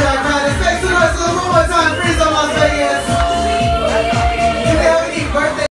Jack Madness. Thanks to the rest of them one more time.